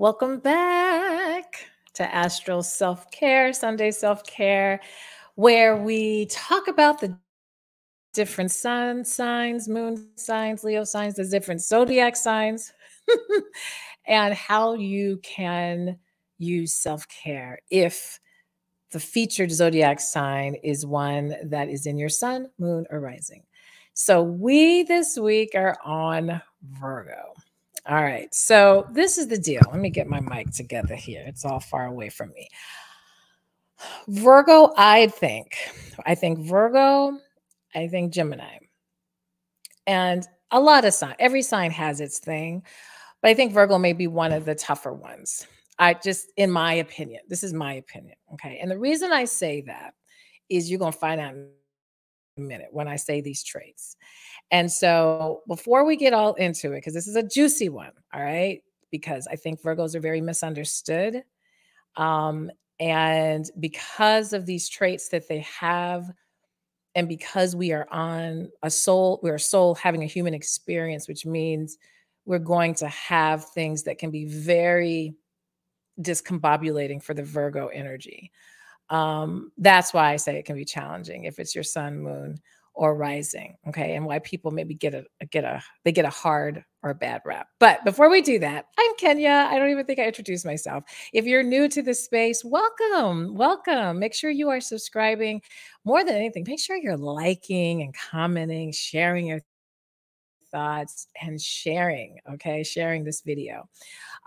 Welcome back to Astral Self Care, Sunday Self Care, where we talk about the different sun signs, moon signs, Leo signs, the different zodiac signs, and how you can use self care if the featured zodiac sign is one that is in your sun, moon, or rising. So, we this week are on Virgo. All right. So this is the deal. Let me get my mic together here. It's all far away from me. Virgo, I think. I think Virgo, I think Gemini. And a lot of sign, every sign has its thing, but I think Virgo may be one of the tougher ones. I just, in my opinion, this is my opinion. Okay. And the reason I say that is you're going to find out in a minute when I say these traits. And so before we get all into it, because this is a juicy one, all right, because I think Virgos are very misunderstood. Um, and because of these traits that they have, and because we are on a soul, we're a soul having a human experience, which means we're going to have things that can be very discombobulating for the Virgo energy. Um, that's why I say it can be challenging if it's your sun, moon, or rising okay and why people maybe get a get a they get a hard or a bad rap. But before we do that i'm kenya. I don't even think i introduced myself. If you're new to this space welcome welcome. Make sure you are subscribing. More than anything make sure you're liking and commenting sharing your thoughts and sharing okay sharing this video.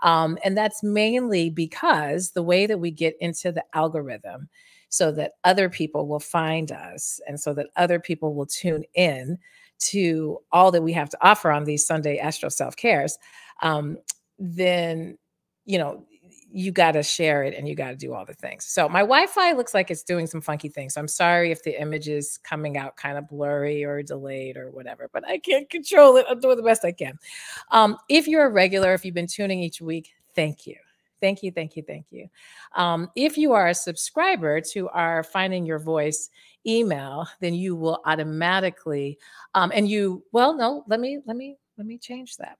Um, and that's mainly because the way that we get into the algorithm so that other people will find us and so that other people will tune in to all that we have to offer on these Sunday Astro Self Cares, um, then, you know, you got to share it and you got to do all the things. So my Wi-Fi looks like it's doing some funky things. So I'm sorry if the image is coming out kind of blurry or delayed or whatever, but I can't control it. I'm doing the best I can. Um, if you're a regular, if you've been tuning each week, thank you. Thank you, thank you, thank you. Um, if you are a subscriber to our Finding Your Voice email, then you will automatically, um, and you, well, no, let me, let me, let me change that.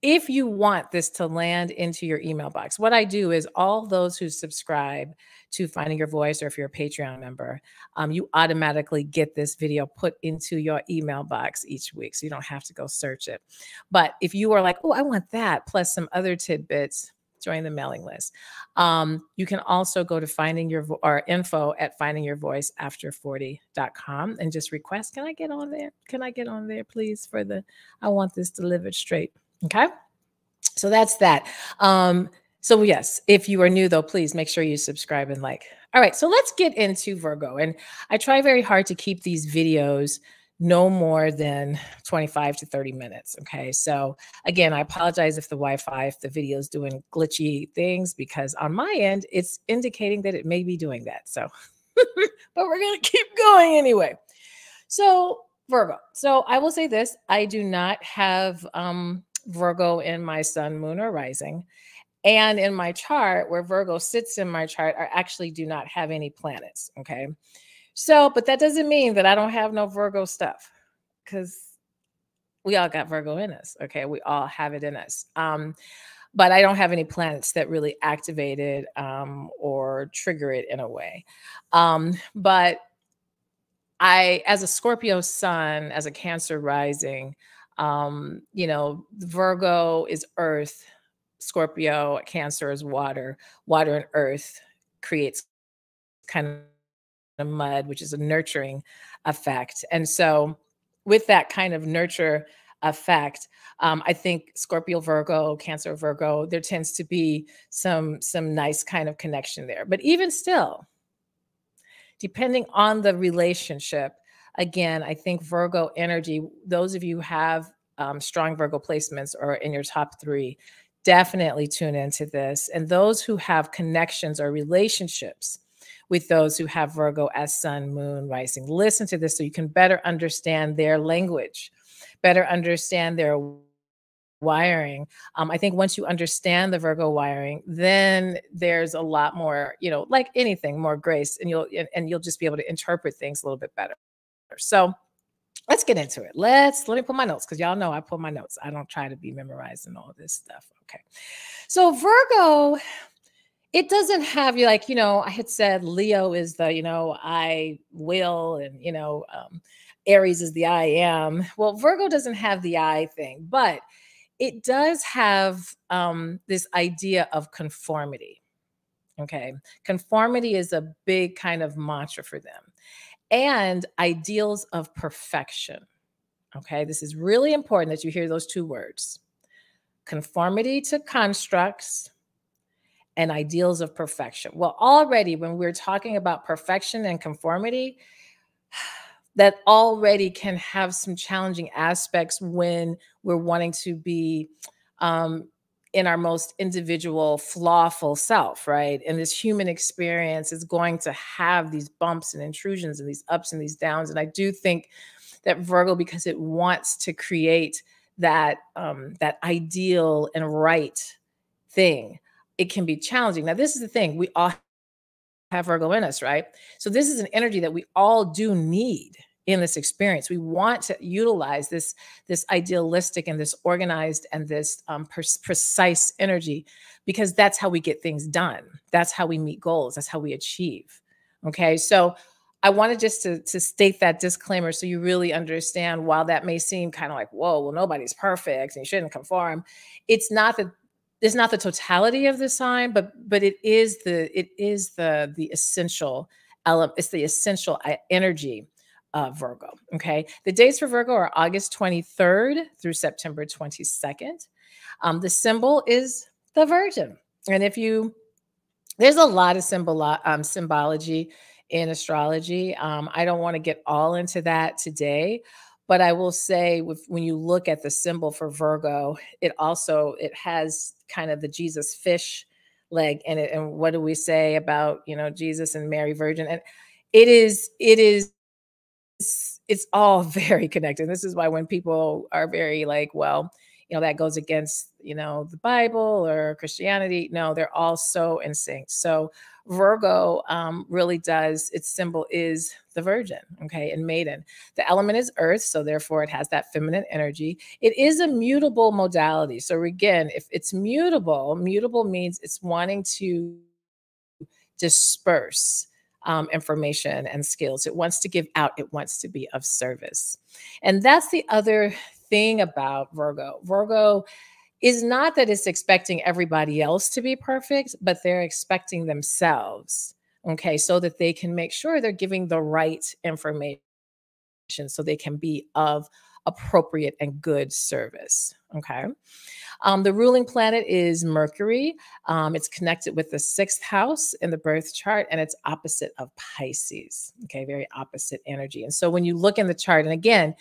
If you want this to land into your email box, what I do is all those who subscribe to Finding Your Voice, or if you're a Patreon member, um, you automatically get this video put into your email box each week. So you don't have to go search it. But if you are like, oh, I want that, plus some other tidbits, join the mailing list. Um, you can also go to finding your vo- or info at findingyourvoiceafter40.com and just request, can I get on there? Can I get on there, please? For the, I want this delivered straight. Okay. So that's that. Um, so yes, if you are new though, please make sure you subscribe and like. All right, so let's get into Virgo. And I try very hard to keep these videos no more than 25 to 30 minutes. Okay. So again, I apologize if the Wi-Fi, if the video is doing glitchy things, because on my end, it's indicating that it may be doing that. So, but we're going to keep going anyway. So Virgo. So I will say this, I do not have um, Virgo in my sun, moon, or rising. And in my chart, where Virgo sits in my chart, I actually do not have any planets. Okay. So, but that doesn't mean that I don't have no Virgo stuff because we all got Virgo in us. Okay. We all have it in us. Um, but I don't have any planets that really activate it um, or trigger it in a way. Um, but I, as a Scorpio sun, as a Cancer rising, um, you know, Virgo is earth, Scorpio, Cancer is water. Water and earth creates kind of mud, which is a nurturing effect. And so, with that kind of nurture effect, um, I think Scorpio, Virgo, Cancer, Virgo, there tends to be some some nice kind of connection there. But even still, depending on the relationship, again, I think Virgo energy. Those of you who have um, strong Virgo placements or in your top three, definitely tune into this. And those who have connections or relationships with those who have Virgo as sun, moon, rising. Listen to this so you can better understand their language, better understand their wiring. Um, I think once you understand the Virgo wiring, then there's a lot more, you know, like anything, more grace, and you'll and you'll just be able to interpret things a little bit better. So let's get into it. Let's let me put my notes because y'all know I put my notes. I don't try to be memorizing all this stuff. Okay. So Virgo, it doesn't have you like, you know, I had said Leo is the, you know, I will, and you know, um, Aries is the I am. Well, Virgo doesn't have the I thing, but it does have um, this idea of conformity. Okay. Conformity is a big kind of mantra for them and ideals of perfection. Okay. This is really important that you hear those two words conformity to constructs and ideals of perfection. Well, already when we're talking about perfection and conformity, that already can have some challenging aspects when we're wanting to be um, in our most individual, flawful self, right? And this human experience is going to have these bumps and intrusions and these ups and these downs. And I do think that Virgo, because it wants to create that um, that ideal and right thing, it can be challenging. Now, this is the thing: we all have Virgo in us, right? So this is an energy that we all do need in this experience. We want to utilize this this idealistic and this organized and this um, precise energy because that's how we get things done. That's how we meet goals. That's how we achieve. Okay, so I wanted just to to state that disclaimer so you really understand. While that may seem kind of like, whoa, well, nobody's perfect and you shouldn't conform. It's not that it's not the totality of the sign, but but it is the it is the the essential element. It's the essential uh, energy of Virgo. Okay, the dates for Virgo are August 23rd through September 22nd. Um, the symbol is the Virgin, and if you there's a lot of symbol um, symbology in astrology. Um, I don't want to get all into that today, but I will say with, when you look at the symbol for Virgo, it also it has kind of the Jesus fish leg in it. And what do we say about you know Jesus and Mary Virgin? And it is it is it's all very connected. This is why when people are very like, well, you know, that goes against, you know, the Bible or Christianity. No, they're all so in sync. So Virgo um, really does, its symbol is the virgin, okay, and maiden. The element is earth, so therefore it has that feminine energy. It is a mutable modality. So again, if it's mutable, mutable means it's wanting to disperse um, information and skills. It wants to give out, it wants to be of service. And that's the other thing about Virgo. Virgo is not that it's expecting everybody else to be perfect, but they're expecting themselves, okay, so that they can make sure they're giving the right information so they can be of appropriate and good service, okay? Um, the ruling planet is Mercury. Um, it's connected with the sixth house in the birth chart, and it's opposite of Pisces. Okay, very opposite energy. And so when you look in the chart, and again,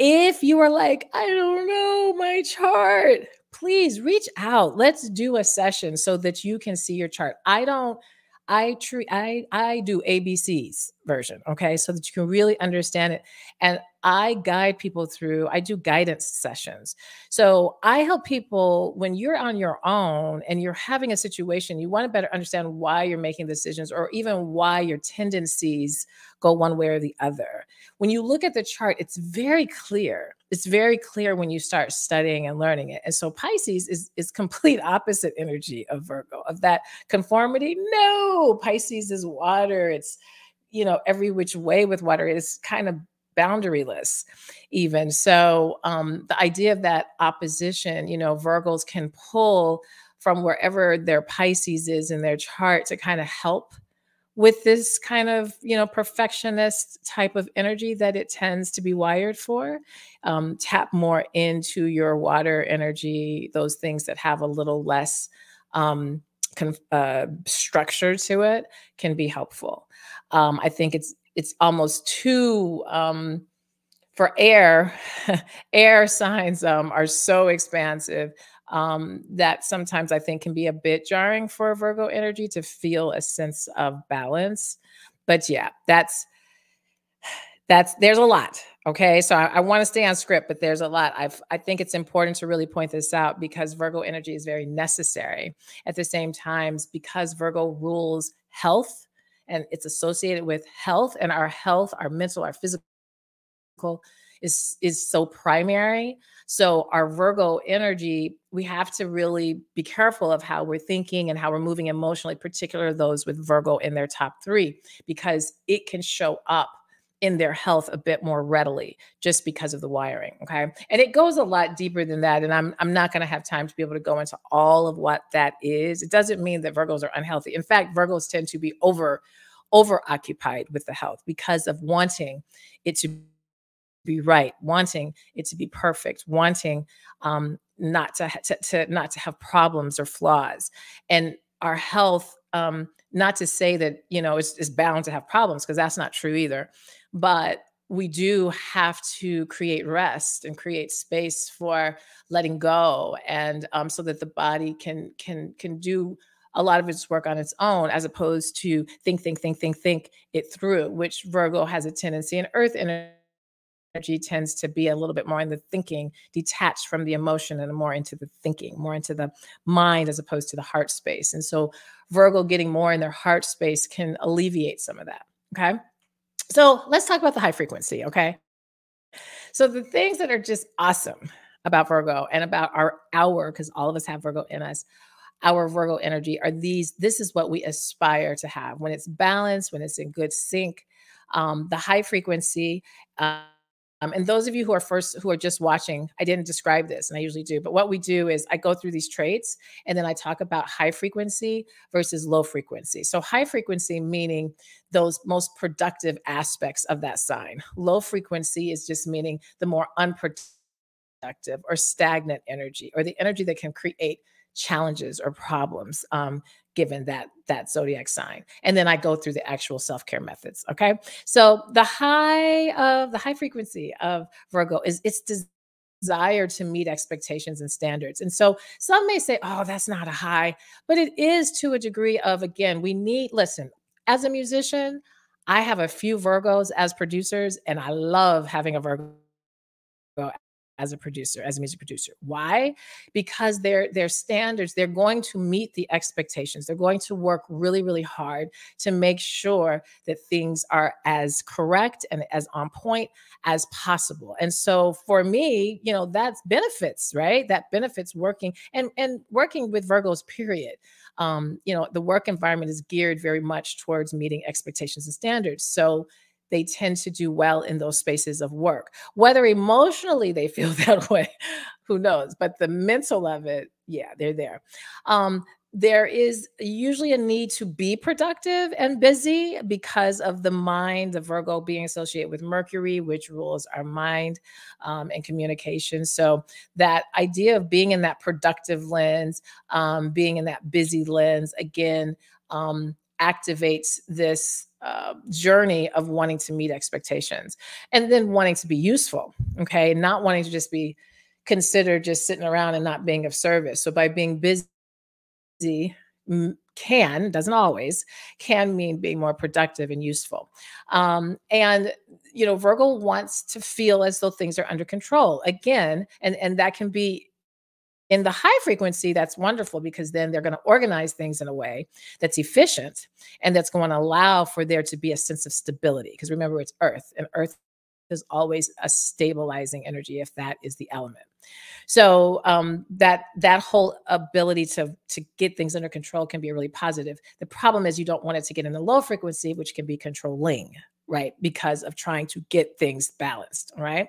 if you are like, I don't know my chart, please reach out. Let's do a session so that you can see your chart. I don't I treat I I do ABCs version, okay, so that you can really understand it. And I guide people through. I do guidance sessions. So I help people when you're on your own and you're having a situation, you want to better understand why you're making decisions or even why your tendencies go one way or the other. When you look at the chart, it's very clear it's very clear when you start studying and learning it. And so Pisces is is complete opposite energy of Virgo, of that conformity. No, Pisces is water. It's you know every which way with water. It's kind of boundaryless even so um the idea of that opposition you know virgos can pull from wherever their pisces is in their chart to kind of help with this kind of you know perfectionist type of energy that it tends to be wired for um, tap more into your water energy those things that have a little less um, uh, structure to it can be helpful um, i think it's it's almost too um, for air air signs um, are so expansive um, that sometimes I think can be a bit jarring for Virgo energy to feel a sense of balance. But yeah, that's that's there's a lot. Okay, so I, I want to stay on script, but there's a lot. I've I think it's important to really point this out because Virgo energy is very necessary. At the same times, because Virgo rules health and it's associated with health and our health, our mental, our physical is is so primary. So our Virgo energy, we have to really be careful of how we're thinking and how we're moving emotionally, particularly those with Virgo in their top 3 because it can show up in their health a bit more readily just because of the wiring okay? And it goes a lot deeper than that and i'm i'm not going to have time to be able to go into all of what that is. It doesn't mean that virgos are unhealthy. In fact virgos tend to be over over occupied with the health because of wanting it to be right wanting it to be perfect wanting um not to, to, to not to have problems or flaws. And our health um not to say that you know it's, it's bound to have problems because that's not true either but we do have to create rest and create space for letting go and um, so that the body can can can do a lot of its work on its own as opposed to think think think think think it through which virgo has a tendency and earth energy tends to be a little bit more in the thinking detached from the emotion and more into the thinking more into the mind as opposed to the heart space. And so virgo getting more in their heart space can alleviate some of that okay so let's talk about the high frequency, okay? So the things that are just awesome about Virgo and about our hour, because all of us have Virgo in us, our Virgo energy are these. This is what we aspire to have when it's balanced, when it's in good sync. Um, the high frequency. Uh, um, and those of you who are first, who are just watching, I didn't describe this and I usually do, but what we do is I go through these traits and then I talk about high frequency versus low frequency. So, high frequency meaning those most productive aspects of that sign. Low frequency is just meaning the more unproductive or stagnant energy or the energy that can create challenges or problems um, given that that zodiac sign and then i go through the actual self-care methods okay? So the high of the high frequency of virgo is it's desire to meet expectations and standards and so some may say oh that's not a high but it is to a degree of again we need listen as a musician i have a few virgos as producers and i love having a virgo as a producer, as a music producer. Why? Because their their standards, they're going to meet the expectations. They're going to work really, really hard to make sure that things are as correct and as on point as possible. And so for me, you know, that's benefits, right? That benefits working and and working with Virgos, period. Um, you know, the work environment is geared very much towards meeting expectations and standards. So they tend to do well in those spaces of work. Whether emotionally they feel that way, who knows? But the mental of it, yeah, they're there. Um, there is usually a need to be productive and busy because of the mind, the Virgo being associated with Mercury, which rules our mind um, and communication. So, that idea of being in that productive lens, um, being in that busy lens, again, um, activates this uh, journey of wanting to meet expectations and then wanting to be useful. Okay. Not wanting to just be considered just sitting around and not being of service. So by being busy, can doesn't always can mean being more productive and useful um, and you know virgo wants to feel as though things are under control again and and that can be in the high frequency, that's wonderful because then they're going to organize things in a way that's efficient and that's going to allow for there to be a sense of stability. Because remember, it's Earth, and Earth is always a stabilizing energy if that is the element. So um, that that whole ability to to get things under control can be really positive. The problem is you don't want it to get in the low frequency, which can be controlling, right? Because of trying to get things balanced, right?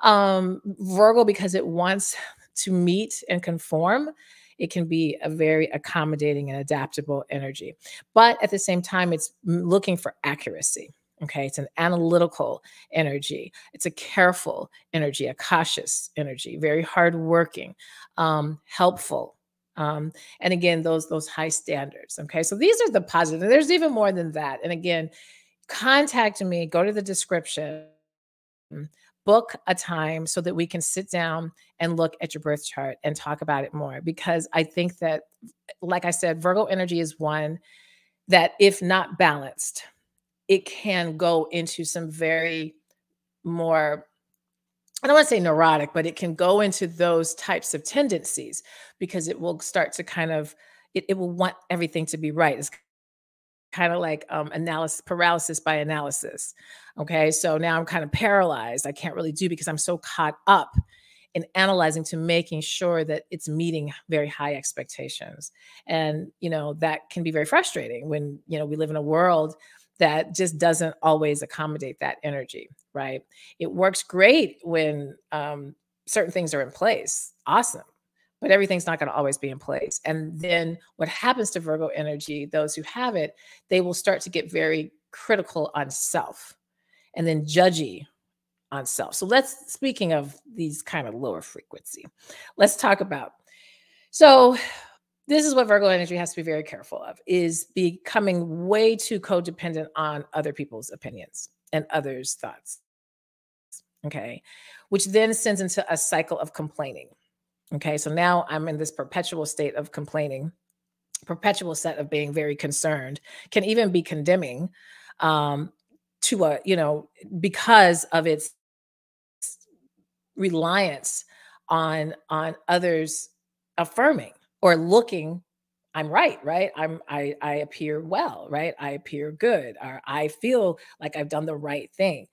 Um, Virgo, because it wants to meet and conform, it can be a very accommodating and adaptable energy. But at the same time, it's looking for accuracy. Okay, it's an analytical energy. It's a careful energy, a cautious energy, very hardworking, um, helpful, um, and again, those those high standards. Okay, so these are the positive. There's even more than that. And again, contact me. Go to the description book a time so that we can sit down and look at your birth chart and talk about it more because I think that like I said Virgo energy is one that if not balanced it can go into some very more I don't want to say neurotic, but it can go into those types of tendencies because it will start to kind of it, it will want everything to be right. It's kind of like um, analysis paralysis by analysis. Okay, so now I'm kind of paralyzed. I can't really do because I'm so caught up in analyzing to making sure that it's meeting very high expectations. And you know that can be very frustrating when you know we live in a world that just doesn't always accommodate that energy, right? It works great when um, certain things are in place. Awesome but everything's not going to always be in place. And then what happens to Virgo energy, those who have it, they will start to get very critical on self and then judgy on self. So let's, speaking of these kind of lower frequency, let's talk about. So this is what Virgo energy has to be very careful of is becoming way too codependent on other people's opinions and others' thoughts. Okay. Which then sends into a cycle of complaining Okay, so now I'm in this perpetual state of complaining, perpetual set of being very concerned, can even be condemning um, to a, you know, because of its reliance on on others affirming or looking i'm right right? I'm i i appear well right? I appear good or i feel like i've done the right thing.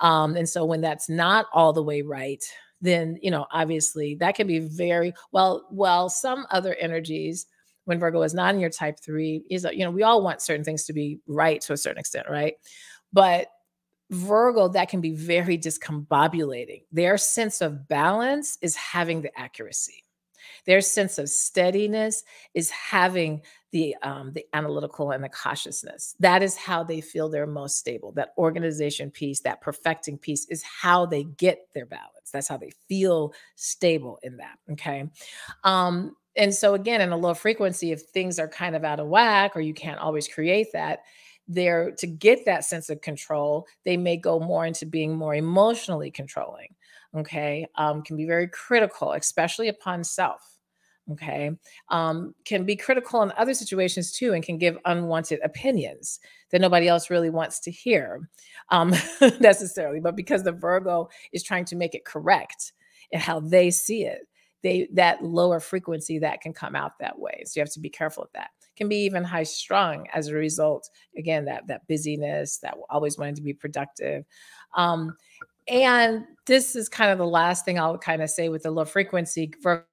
Um and so when that's not all the way right then you know obviously that can be very well well some other energies when virgo is not in your type three is you know we all want certain things to be right to a certain extent right? But virgo that can be very discombobulating. Their sense of balance is having the accuracy. Their sense of steadiness is having the um, the analytical and the cautiousness. That is how they feel they're most stable. That organization piece, that perfecting piece, is how they get their balance. That's how they feel stable in that. Okay. Um, and so again, in a low frequency, if things are kind of out of whack or you can't always create that, there to get that sense of control, they may go more into being more emotionally controlling. Okay. Um, can be very critical, especially upon self okay, um, can be critical in other situations too and can give unwanted opinions that nobody else really wants to hear um, necessarily. But because the Virgo is trying to make it correct and how they see it, they that lower frequency that can come out that way. So you have to be careful of that. Can be even high strung as a result. Again, that that busyness, that always wanting to be productive. Um, and this is kind of the last thing I'll kind of say with the low frequency. Virgo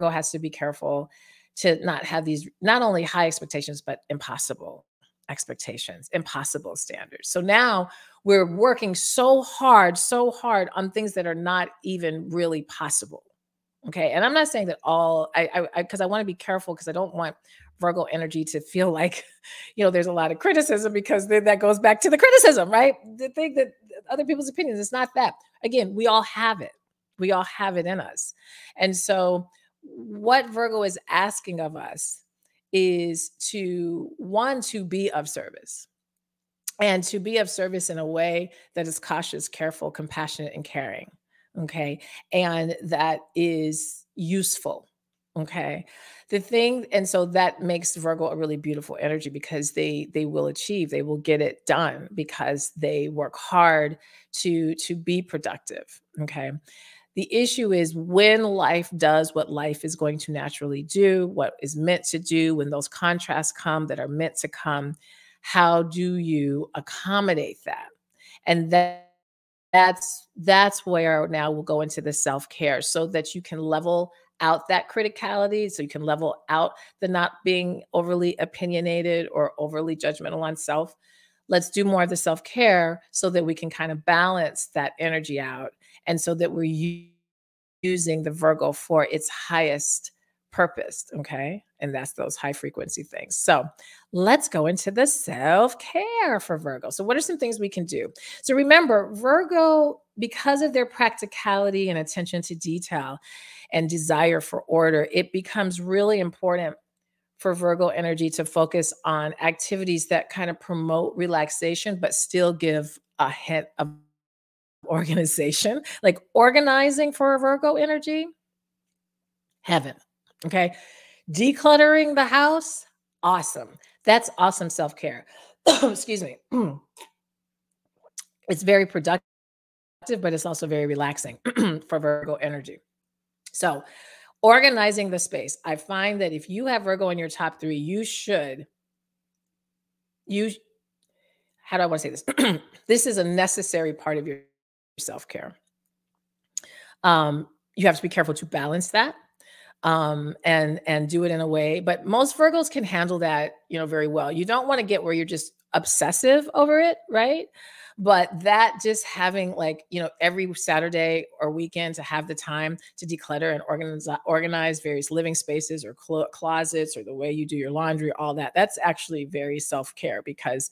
has to be careful to not have these not only high expectations but impossible expectations impossible standards. So now we're working so hard so hard on things that are not even really possible okay? And i'm not saying that all i because I, I, I want to be careful because i don't want virgo energy to feel like you know there's a lot of criticism because then that goes back to the criticism right? The thing that other people's opinions it's not that. Again we all have it. We all have it in us. And so what Virgo is asking of us is to one, to be of service and to be of service in a way that is cautious, careful, compassionate, and caring. Okay. And that is useful. Okay. The thing, and so that makes Virgo a really beautiful energy because they they will achieve, they will get it done because they work hard to to be productive. Okay. The issue is when life does what life is going to naturally do, what is meant to do, when those contrasts come that are meant to come, how do you accommodate that? And that that's that's where now we'll go into the self-care so that you can level out that criticality so you can level out the not being overly opinionated or overly judgmental on self let's do more of the self-care so that we can kind of balance that energy out and so that we're using the Virgo for its highest purpose. Okay. And that's those high frequency things. So let's go into the self care for Virgo. So, what are some things we can do? So, remember, Virgo, because of their practicality and attention to detail and desire for order, it becomes really important for Virgo energy to focus on activities that kind of promote relaxation, but still give a hint of organization, like organizing for a Virgo energy, heaven. Okay. Decluttering the house, awesome. That's awesome self care. Excuse me. it's very productive, but it's also very relaxing for Virgo energy. So, organizing the space. I find that if you have Virgo in your top three, you should you how do I want to say this? this is a necessary part of your self-care. Um, you have to be careful to balance that um, and and do it in a way. But most Virgos can handle that, you know, very well. You don't want to get where you're just obsessive over it, right? But that just having like, you know, every Saturday or weekend to have the time to declutter and organize organize various living spaces or clo- closets or the way you do your laundry, all that. That's actually very self-care because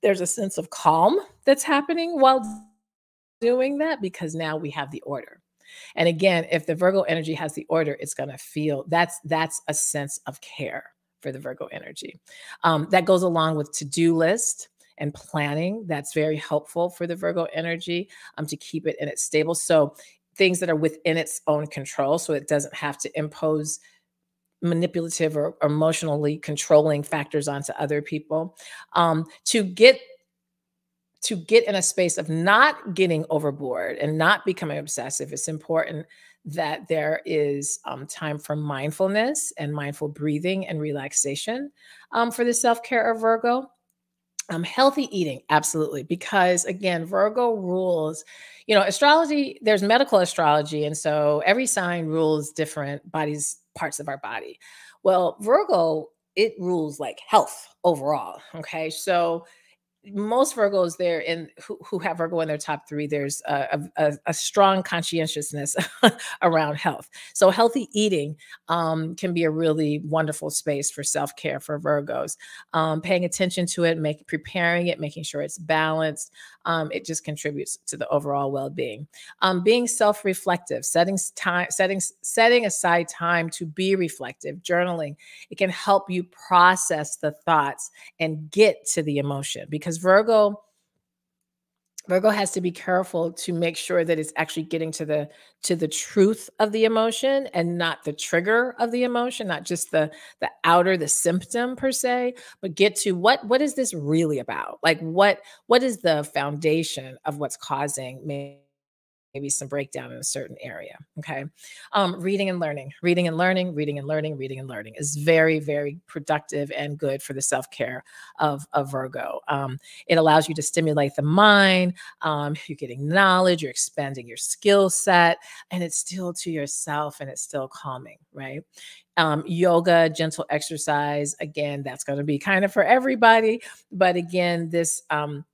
there's a sense of calm that's happening while doing that because now we have the order. And again, if the Virgo energy has the order, it's going to feel that's that's a sense of care for the Virgo energy. Um, that goes along with to-do list and planning. That's very helpful for the Virgo energy um, to keep it in its stable. So things that are within its own control, so it doesn't have to impose manipulative or emotionally controlling factors onto other people. Um, to get to get in a space of not getting overboard and not becoming obsessive, it's important that there is um, time for mindfulness and mindful breathing and relaxation um, for the self care of Virgo. Um, healthy eating, absolutely, because again, Virgo rules. You know, astrology. There's medical astrology, and so every sign rules different bodies, parts of our body. Well, Virgo, it rules like health overall. Okay, so most Virgos there in who, who have Virgo in their top three, there's a, a, a strong conscientiousness around health. So healthy eating um, can be a really wonderful space for self care for Virgos. Um, paying attention to it, make preparing it, making sure it's balanced. Um, it just contributes to the overall well being. Um, being self reflective, setting time, setting setting aside time to be reflective, journaling. It can help you process the thoughts and get to the emotion because Virgo Virgo has to be careful to make sure that it's actually getting to the to the truth of the emotion and not the trigger of the emotion, not just the the outer the symptom per se, but get to what what is this really about? Like what what is the foundation of what's causing me maybe some breakdown in a certain area. Okay. Um, reading and learning, reading and learning, reading and learning, reading and learning is very, very productive and good for the self care of, of Virgo. Um, it allows you to stimulate the mind. Um, you're getting knowledge, you're expanding your skill set, and it's still to yourself and it's still calming, right? Um, yoga, gentle exercise. Again, that's going to be kind of for everybody. But again, this um,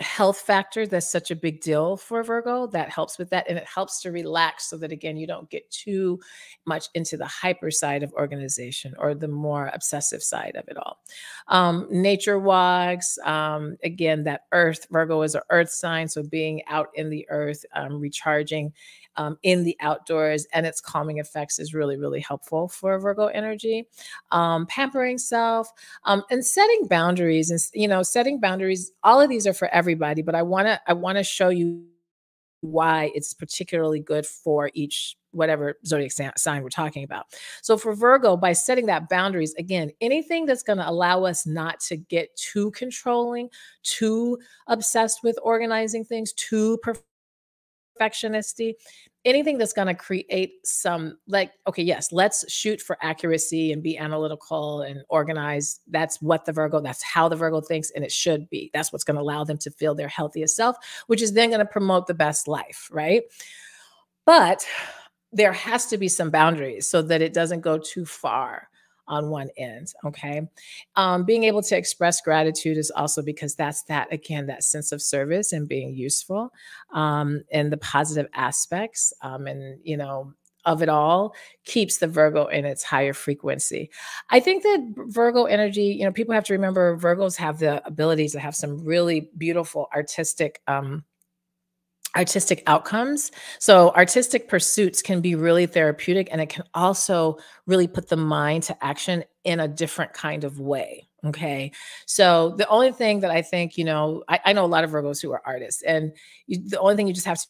health factor that's such a big deal for Virgo that helps with that. And it helps to relax so that, again, you don't get too much into the hyper side of organization or the more obsessive side of it all. Um, nature walks, um, again, that earth, Virgo is an earth sign. So being out in the earth, um, recharging um, in the outdoors and its calming effects is really, really helpful for Virgo energy. Um, pampering self um, and setting boundaries and, you know, setting boundaries, all of these are for everybody, but I want to, I want to show you why it's particularly good for each whatever zodiac sign we're talking about. So for Virgo, by setting that boundaries, again, anything that's going to allow us not to get too controlling, too obsessed with organizing things, too perfectionisty anything that's going to create some like okay yes let's shoot for accuracy and be analytical and organized. That's what the virgo that's how the virgo thinks and it should be. That's what's going to allow them to feel their healthiest self which is then going to promote the best life right? But there has to be some boundaries so that it doesn't go too far on one end. Okay. Um, being able to express gratitude is also because that's that, again, that sense of service and being useful um, and the positive aspects. Um, and, you know, of it all keeps the Virgo in its higher frequency. I think that Virgo energy, you know, people have to remember Virgos have the ability to have some really beautiful artistic um, artistic outcomes. So, artistic pursuits can be really therapeutic and it can also really put the mind to action in a different kind of way. Okay. So, the only thing that I think, you know, I, I know a lot of Virgos who are artists, and you, the only thing you just have to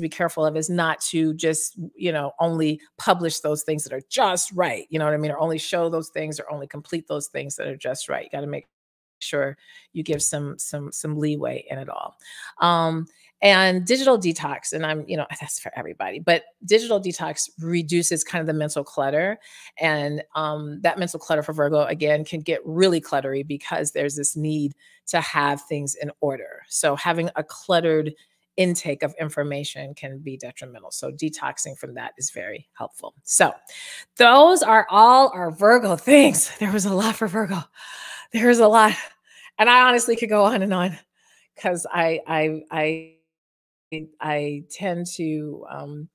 be careful of is not to just you know only publish those things that are just right you know what i mean or only show those things or only complete those things that are just right you got to make sure you give some some some leeway in it all um and digital detox and i'm you know that's for everybody but digital detox reduces kind of the mental clutter and um, that mental clutter for virgo again can get really cluttery because there's this need to have things in order. So having a cluttered intake of information can be detrimental. So detoxing from that is very helpful. So those are all our virgo things. There was a lot for virgo. There's a lot. And i honestly could go on and on because I I I I tend to um,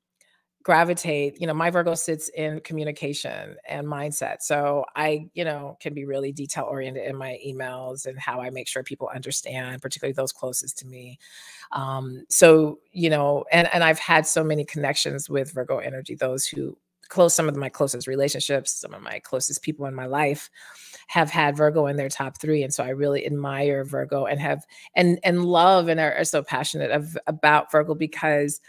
gravitate. You know, my Virgo sits in communication and mindset, so I you know can be really detail oriented in my emails and how I make sure people understand, particularly those closest to me. Um, so you know, and and I've had so many connections with Virgo energy, those who close some of my closest relationships, some of my closest people in my life have had Virgo in their top three. And so I really admire Virgo and have and and love and are, are so passionate of about Virgo because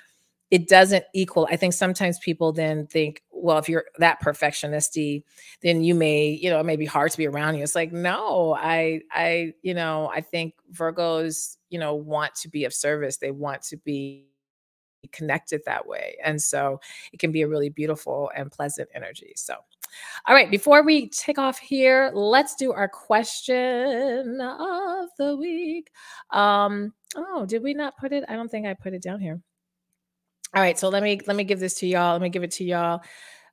it doesn't equal. I think sometimes people then think, well, if you're that perfectionisty, then you may, you know, it may be hard to be around you. It's like, no, I, I, you know, I think Virgos, you know, want to be of service. They want to be connected that way. And so it can be a really beautiful and pleasant energy. So, all right, before we take off here, let's do our question of the week. Um, oh, did we not put it? I don't think I put it down here. All right, so let me let me give this to y'all. Let me give it to y'all.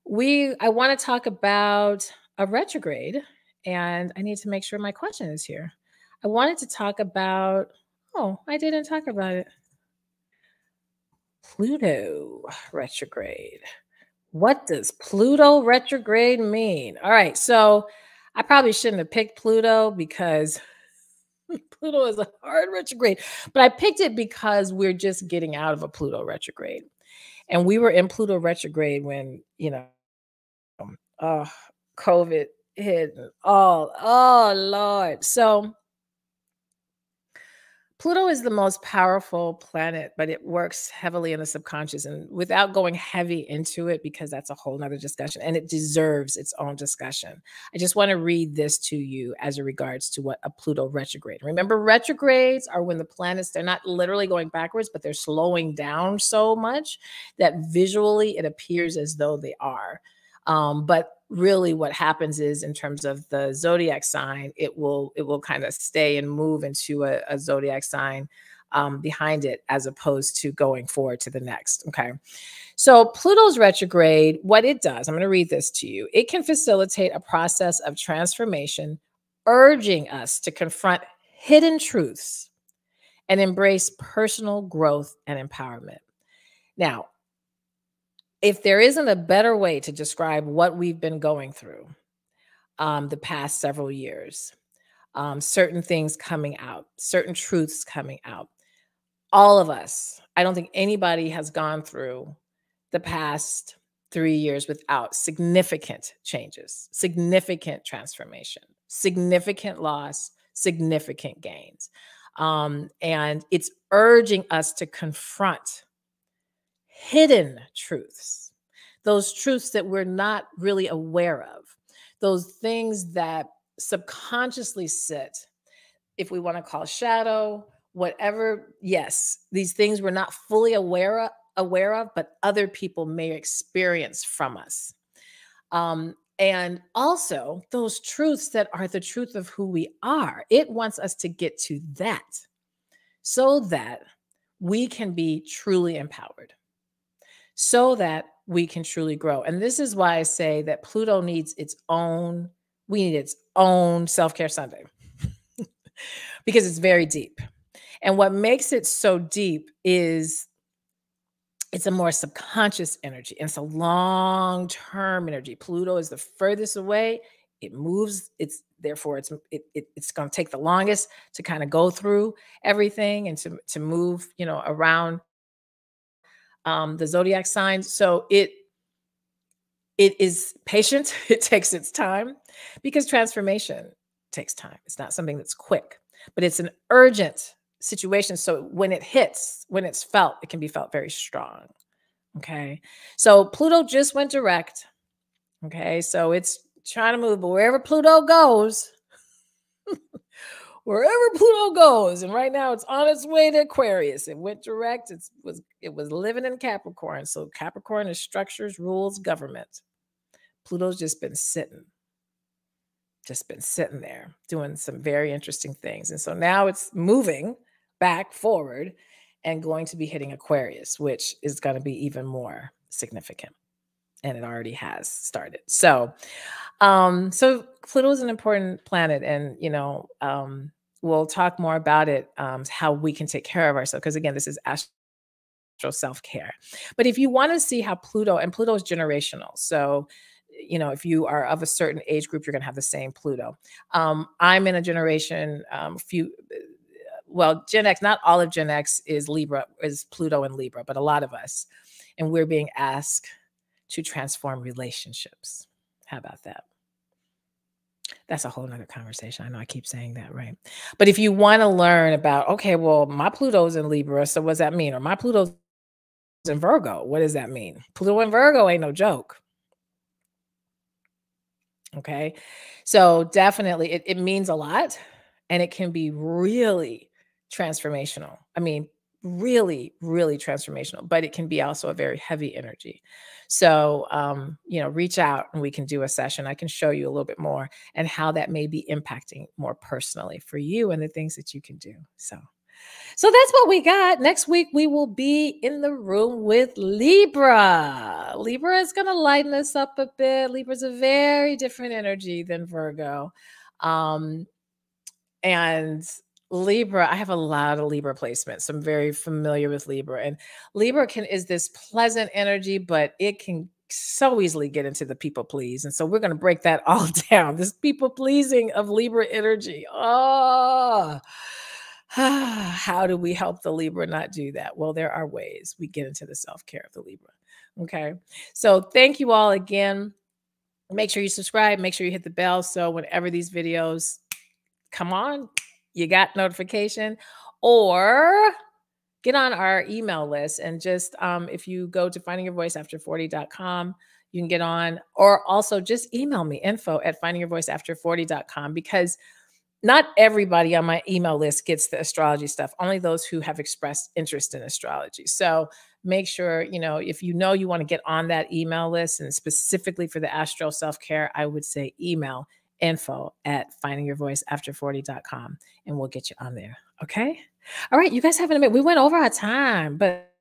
We I want to talk about a retrograde and I need to make sure my question is here. I wanted to talk about oh, I didn't talk about it. Pluto retrograde. What does Pluto retrograde mean? All right, so I probably shouldn't have picked Pluto because Pluto is a hard retrograde, but I picked it because we're just getting out of a Pluto retrograde. And we were in Pluto retrograde when, you know, uh, COVID hit. Oh, oh, Lord. So Pluto is the most powerful planet, but it works heavily in the subconscious. And without going heavy into it, because that's a whole nother discussion and it deserves its own discussion, I just want to read this to you as it regards to what a Pluto retrograde. Remember, retrogrades are when the planets, they're not literally going backwards, but they're slowing down so much that visually it appears as though they are. Um, but really what happens is in terms of the zodiac sign it will it will kind of stay and move into a, a zodiac sign um, behind it as opposed to going forward to the next okay? So pluto's retrograde what it does i'm going to read this to you it can facilitate a process of transformation urging us to confront hidden truths and embrace personal growth and empowerment. Now if there isn't a better way to describe what we've been going through um, the past several years, um, certain things coming out, certain truths coming out, all of us, I don't think anybody has gone through the past three years without significant changes, significant transformation, significant loss, significant gains. Um, and it's urging us to confront hidden truths, those truths that we're not really aware of, those things that subconsciously sit, if we want to call shadow, whatever. Yes, these things we're not fully aware of, aware of, but other people may experience from us. Um, and also those truths that are the truth of who we are. It wants us to get to that so that we can be truly empowered so that we can truly grow. And this is why I say that Pluto needs its own, we need its own self care Sunday because it's very deep. And what makes it so deep is it's a more subconscious energy and it's a long term energy. Pluto is the furthest away. It moves, it's therefore it's it, it it's going to take the longest to kind of go through everything and to to move, you know, around um, the zodiac signs. So it it is patient. It takes its time because transformation takes time. It's not something that's quick, but it's an urgent situation. So when it hits, when it's felt, it can be felt very strong. Okay. So Pluto just went direct. Okay. So it's trying to move, but wherever Pluto goes, wherever Pluto goes, and right now it's on its way to Aquarius. It went direct. It was it was living in Capricorn. So Capricorn is structures, rules, government. Pluto's just been sitting, just been sitting there doing some very interesting things. And so now it's moving back forward and going to be hitting Aquarius, which is going to be even more significant. And it already has started. So, um, so Pluto is an important planet, and you know, um, we'll talk more about it, um, how we can take care of ourselves. Because again, this is astral self care. But if you want to see how Pluto and Pluto is generational, so you know, if you are of a certain age group, you're going to have the same Pluto. Um, I'm in a generation, um, few, well, Gen X, not all of Gen X is Libra, is Pluto and Libra, but a lot of us. And we're being asked to transform relationships. How about that? That's a whole nother conversation. I know I keep saying that, right? But if you want to learn about, okay, well, my Pluto's in Libra, so what does that mean? Or my Pluto's in Virgo, what does that mean? Pluto and Virgo ain't no joke. Okay. So definitely it, it means a lot and it can be really transformational. I mean, really, really transformational, but it can be also a very heavy energy. So, um, you know, reach out and we can do a session. I can show you a little bit more and how that may be impacting more personally for you and the things that you can do. So, so that's what we got. Next week, we will be in the room with Libra. Libra is going to lighten us up a bit. Libra is a very different energy than Virgo. Um, and Libra, I have a lot of Libra placements. So I'm very familiar with Libra. And Libra can is this pleasant energy, but it can so easily get into the people please. And so we're going to break that all down. This people pleasing of Libra energy. Oh, how do we help the Libra not do that? Well, there are ways we get into the self care of the Libra. Okay. So thank you all again. Make sure you subscribe, make sure you hit the bell. So whenever these videos come on, you got notification or get on our email list and just um, if you go to findingyourvoiceafter40.com you can get on or also just email me info at findingyourvoiceafter40.com because not everybody on my email list gets the astrology stuff only those who have expressed interest in astrology. So make sure you know if you know you want to get on that email list and specifically for the astral self-care i would say email info at findingyourvoiceafter40.com and we'll get you on there. Okay. All right. You guys have a minute. We went over our time, but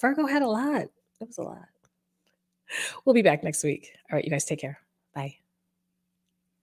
Virgo had a lot. It was a lot. We'll be back next week. All right. You guys take care. Bye.